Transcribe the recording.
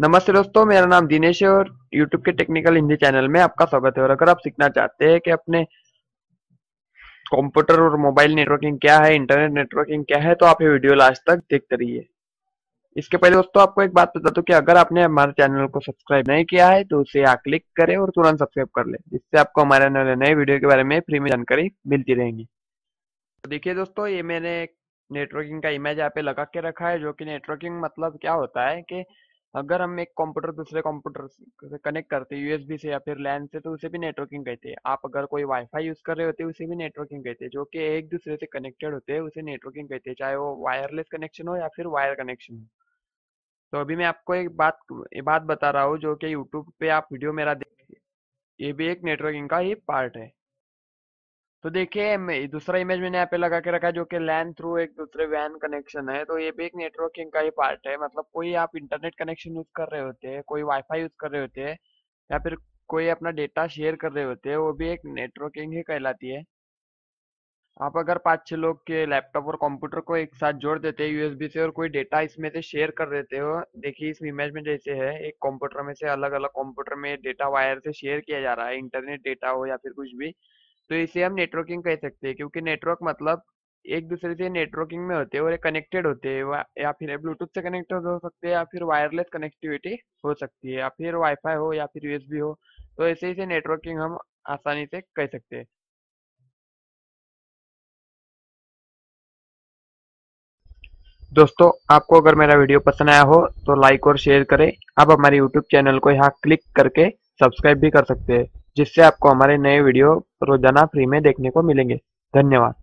नमस्ते दोस्तों, मेरा नाम दिनेश है और YouTube के टेक्निकल हिंदी चैनल में आपका स्वागत है। और अगर आप सीखना चाहते हैं कि अपने कंप्यूटर और मोबाइल नेटवर्किंग क्या है इंटरनेट नेटवर्किंग क्या है तो आप ये वीडियो लास्ट तक देखते रहिए। इसके पहले दोस्तों, आपको एक बात बता दूँ कि अगर आपने हमारे चैनल को सब्सक्राइब नहीं किया है तो उसे यहाँ क्लिक करें और तुरंत सब्सक्राइब कर ले। जिससे आपको हमारे नए नए वीडियो के बारे में फ्री में जानकारी मिलती रहेगी। तो देखिए दोस्तों, ये मैंने नेटवर्किंग का इमेज यहाँ पे लगा के रखा है, जो कि नेटवर्किंग मतलब क्या होता है कि अगर हम एक कंप्यूटर दूसरे कंप्यूटर से कनेक्ट करते हैं यूएसबी से या फिर लैन से तो उसे भी नेटवर्किंग कहते हैं। आप अगर कोई वाईफाई यूज़ कर रहे होते हैं, उसे भी नेटवर्किंग कहते हैं, जो कि एक दूसरे से कनेक्टेड होते हैं, उसे नेटवर्किंग कहते हैं, चाहे वो वायरलेस कनेक्शन हो या फिर वायर कनेक्शन हो। तो अभी मैं आपको एक बात एक बात बता रहा हूँ, जो कि यूट्यूब पे आप वीडियो मेरा देखिए ये भी एक नेटवर्किंग का ही पार्ट है। तो देखिए दूसरा इमेज मैंने यहाँ पे लगा के रखा जो कि लैन थ्रू एक दूसरे वैन कनेक्शन है। तो ये भी एक नेटवर्किंग का ही पार्ट है। मतलब कोई आप इंटरनेट कनेक्शन यूज़ कर रहे होते हैं, कोई वाईफाई यूज़ कर रहे होते हैं, या फिर कोई अपना डेटा शेयर कर रहे होते हैं, वो भी एक नेटवर्किंग ही कहलाती है। आप अगर पाँच छह लोग के लैपटॉप और कंप्यूटर को एक साथ जोड़ देते हैं यूएसबी से और कोई डेटा इसमें से शेयर कर देते हो, देखिए इस इमेज में जैसे है, एक कंप्यूटर में से अलग अलग कंप्यूटर में डेटा वायर से शेयर किया जा रहा है इंटरनेट डेटा हो या फिर कुछ भी तो इसे हम नेटवर्किंग कह सकते हैं, क्योंकि नेटवर्क मतलब एक दूसरे से नेटवर्किंग में होते हैं और कनेक्टेड होते हैं या फिर ब्लूटूथ से कनेक्टेड हो सकते हैं या फिर वायरलेस कनेक्टिविटी हो सकती है, या फिर वाईफाई हो या फिर यूएसबी हो तो ऐसे ही नेटवर्किंग हम आसानी से कह सकते हैं। दोस्तों, आपको अगर मेरा वीडियो पसंद आया हो तो लाइक और शेयर करें। आप हमारे यूट्यूब चैनल को यहाँ क्लिक करके सब्सक्राइब भी कर सकते हैं। जिससे आपको हमारे नए वीडियो रोज़ाना फ्री में देखने को मिलेंगे। धन्यवाद।